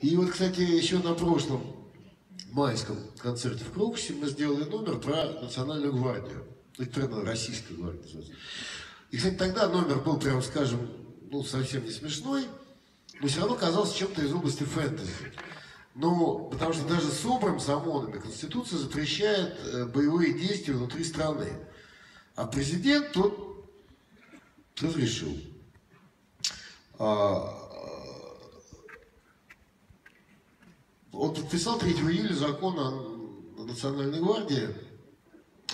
И вот, кстати, еще на прошлом майском концерте в Крокусе мы сделали номер про Национальную гвардию. Это про Российскую гвардию называется. И, кстати, тогда номер был, прям скажем, ну, совсем не смешной, но все равно казался чем-то из области фэнтези. Ну, потому что даже с ОБРом, с ОМОНами Конституция запрещает э, боевые действия внутри страны. А президент тут разрешил. А, он подписал 3 июля закон о Национальной гвардии.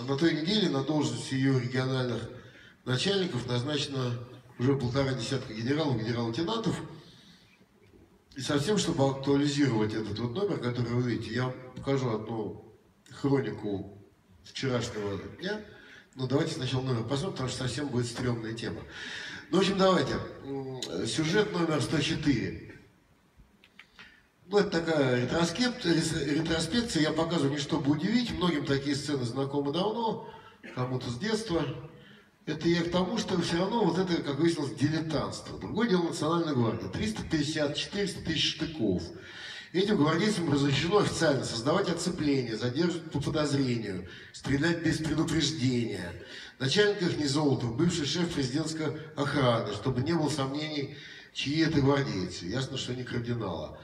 На той неделе на должность ее региональных начальников назначено уже полтора десятка генералов, генерал-лейтенантов. И совсем, чтобы актуализировать этот вот номер, который вы видите, я покажу одну хронику вчерашнего дня. Ну, давайте сначала номер посмотрим, потому что совсем будет стрёмная тема. Ну, в общем, давайте. Сюжет номер 104. Ну, это такая ретроспекция, я показываю не чтобы удивить, многим такие сцены знакомы давно, кому-то с детства. Это я к тому, что все равно вот это, как выяснилось, дилетантство. Другое дело Национальная гвардия. 350-400 тысяч штыков. Этим гвардейцам разрешено официально создавать оцепление, задерживать по подозрению, стрелять без предупреждения. Начальник их не Золотов, бывший шеф президентской охраны, чтобы не было сомнений, чьи это гвардейцы. Ясно, что не кардинала.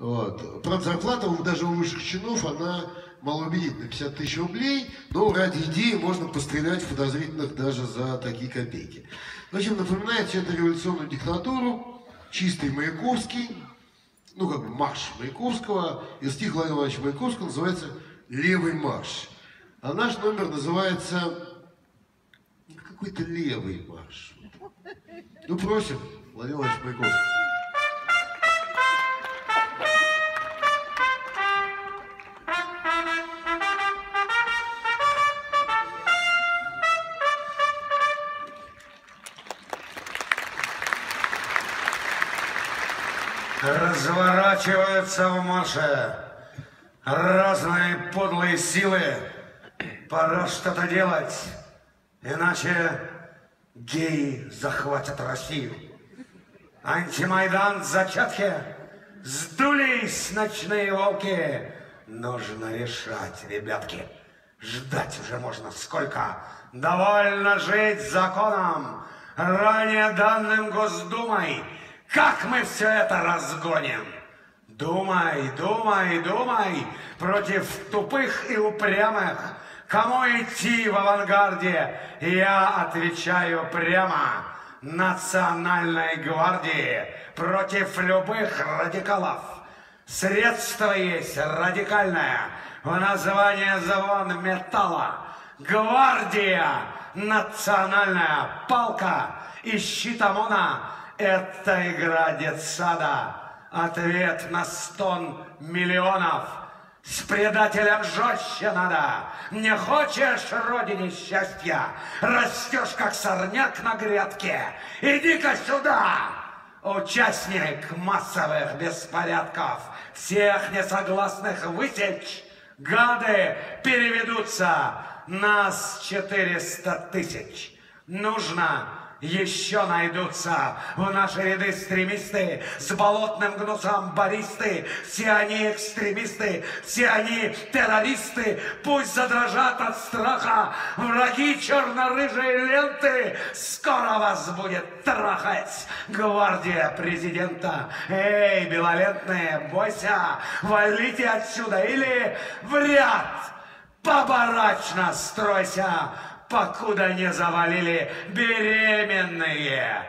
Вот. Правда, зарплата даже у высших чинов, она малоубедительна, 50 тысяч рублей, но ради идеи можно пострелять в подозрительных даже за такие копейки. В общем, напоминает все это революционную диктатуру, чистый Маяковский, ну, как бы марш Маяковского, из стих Владимира Ивановича Маяковского называется «Левый марш». А наш номер называется какой-то левый марш. Ну, просим, Владимир Иванович Маяковский. Разворачиваются в марше разные подлые силы. Пора что-то делать, иначе геи захватят Россию. Антимайдан в зачатке, сдулись ночные волки. Нужно решать, ребятки. Ждать уже можно сколько. Довольно жить законом, ранее данным Госдумой. Как мы все это разгоним? Думай, думай, думай против тупых и упрямых. Кому идти в авангарде? Я отвечаю прямо. Национальной гвардии против любых радикалов. Средство есть радикальное в названии звон металла. Гвардия национальная палка и щит ОМОНа – это игра детсада. Ответ на стон миллионов. С предателем жестче надо. Не хочешь родине счастья? Растешь, как сорняк на грядке. Иди-ка сюда! Участник массовых беспорядков. Всех несогласных высечь. Гады переведутся. Нас 400 тысяч. Нужно еще найдутся в наши ряды стремисты с болотным гнусом баристы. Все они экстремисты, все они террористы. Пусть задрожат от страха враги черно-рыжей ленты. Скоро вас будет трахать гвардия президента. Эй, белолентные, бойся, валите отсюда или в ряд побарачно стройся покуда не завалили беременные.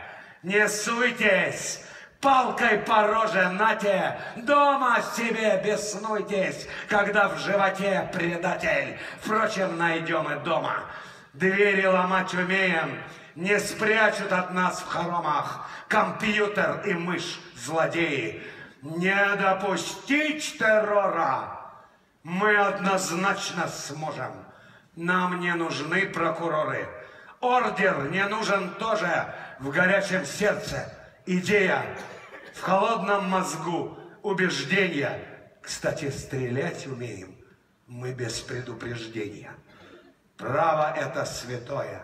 Не суйтесь, палкой по роже нате, дома себе беснуйтесь, когда в животе предатель. Впрочем, найдем и дома. Двери ломать умеем, не спрячут от нас в хоромах компьютер и мышь злодеи. Не допустить террора мы однозначно сможем. Нам не нужны прокуроры. Ордер не нужен тоже в горячем сердце. Идея в холодном мозгу, убеждения. Кстати, стрелять умеем мы без предупреждения. Право это святое.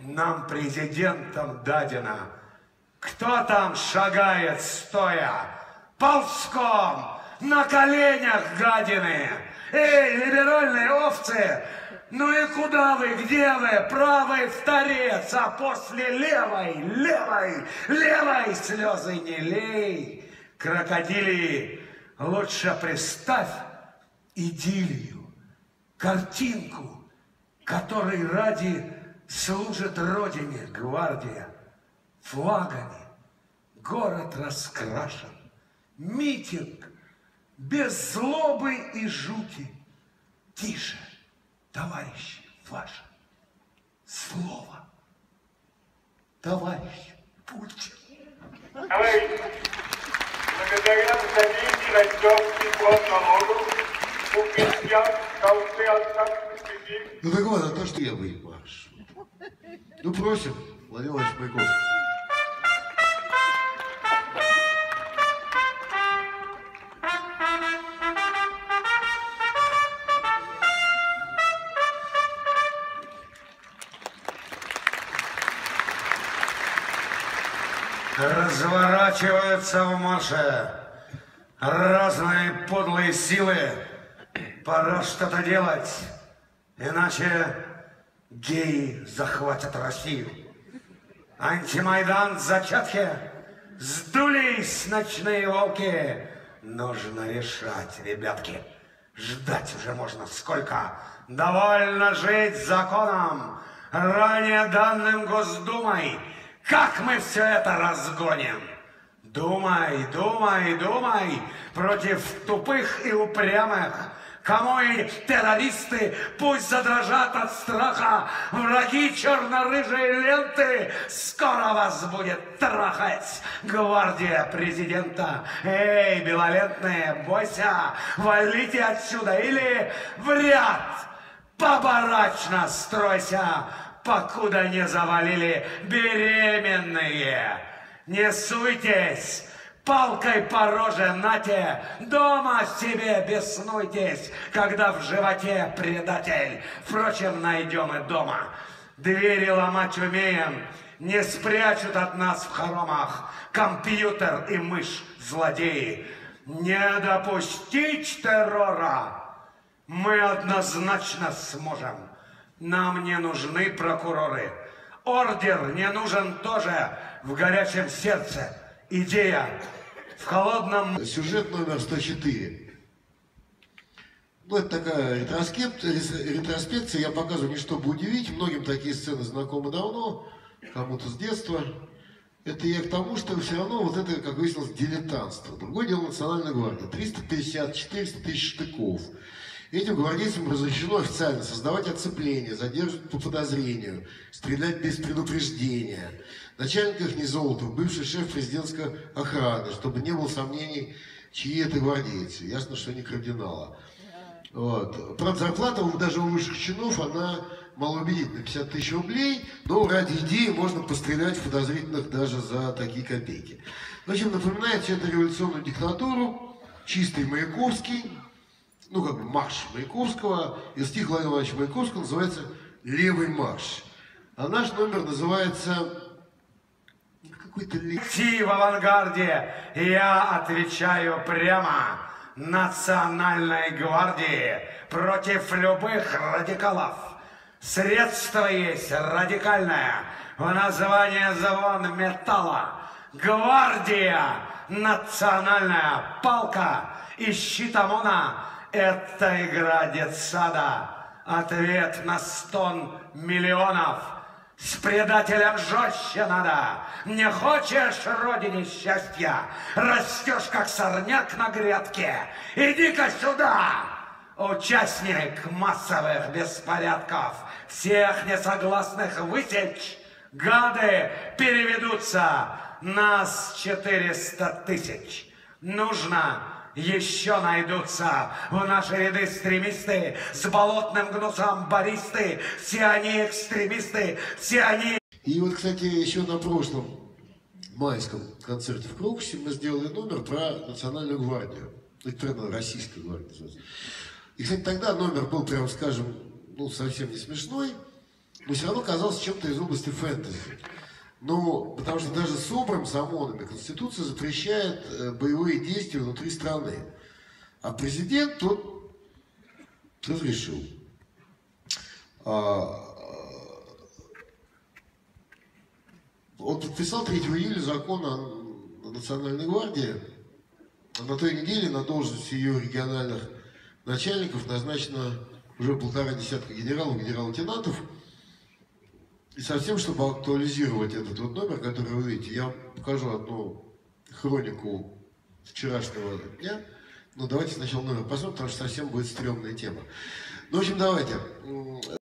Нам президентам дадено. Кто там шагает стоя? ползком, на коленях гадины. Эй, либеральные овцы, ну и куда вы, где вы? Правый в торец, а после левой, левой, левой слезы не лей. Крокодилии, лучше представь идиллию, картинку, которой ради служит Родине гвардия флагами. Город раскрашен, митинг без злобы и жути. Тише, товарищи ваши, слово, товарищ Путин. Товарищи, благодаря содействию растет фонд налогов, у крестьян остатки среди Ну так вот, а то, что я марш. Ну просим, Владимир Владимирович Маяковский. Разворачиваются в марше разные подлые силы. Пора что-то делать, иначе геи захватят Россию. Антимайдан в зачатке. Сдулись ночные волки. Нужно решать, ребятки. Ждать уже можно сколько. Довольно жить законом, ранее данным Госдумой. Как мы все это разгоним? Думай, думай, думай против тупых и упрямых. Кому и террористы пусть задрожат от страха. Враги черно-рыжей ленты скоро вас будет трахать. Гвардия президента. Эй, белолентные, бойся, валите отсюда или в ряд. Побарачно стройся, покуда не завалили беременные. Не суйтесь, палкой по роже нате, дома себе беснуйтесь, когда в животе предатель. Впрочем, найдем и дома. Двери ломать умеем, не спрячут от нас в хоромах компьютер и мышь злодеи. Не допустить террора мы однозначно сможем. Нам не нужны прокуроры. Ордер не нужен тоже в горячем сердце. Идея в холодном... Сюжет номер 104. Ну, это такая ретроспекция, ретроспекция, я показываю не чтобы удивить, многим такие сцены знакомы давно, кому-то с детства. Это я к тому, что все равно вот это, как выяснилось, дилетантство. Другое дело Национальная гвардия. 350-400 тысяч штыков. Этим гвардейцам разрешено официально создавать оцепление, задерживать по подозрению, стрелять без предупреждения. Начальник их не Золотов, бывший шеф президентской охраны, чтобы не было сомнений, чьи это гвардейцы. Ясно, что не кардинала. Вот. Правда, зарплата даже у высших чинов, она малоубедительна, 50 тысяч рублей, но ради идеи можно пострелять в подозрительных даже за такие копейки. В общем, напоминает все это революционную диктатуру, чистый Маяковский, ну, как бы марш Маяковского, и стих Владимира Владимировича Маяковского называется «Левый марш». А наш номер называется какой-то ле- Идти в авангарде, я отвечаю прямо. Национальной гвардии против любых радикалов. Средство есть радикальное. В название звон металла. Гвардия национальная палка и щит ОМОНа. Это игра детсада. Ответ на стон миллионов. С предателем жестче надо. Не хочешь родине счастья? Растешь, как сорняк на грядке. Иди-ка сюда! Участник массовых беспорядков. Всех несогласных высечь. Гады переведутся. Нас 400 тысяч. Нужно еще найдутся в наши ряды экстремисты с болотным гнусом баристы. Все они экстремисты, все они И вот, кстати, еще на прошлом майском концерте в Крокусе мы сделали номер про Национальную гвардию. Это гвардия называется. И, кстати, тогда номер был, прям скажем, ну, совсем не смешной, но все равно казался чем-то из области фэнтези. Ну, потому что даже с ОБРом, с ОМОНами Конституция запрещает э, боевые действия внутри страны. А президент тут разрешил. А, Он подписал 3 июля закон о Национальной гвардии. На той неделе на должность ее региональных начальников назначено уже полтора десятка генералов, генерал-лейтенантов. И совсем, чтобы актуализировать этот вот номер, который вы видите, я покажу одну хронику вчерашнего дня. Ну, давайте сначала номер посмотрим, потому что совсем будет стрёмная тема. Ну, в общем, давайте.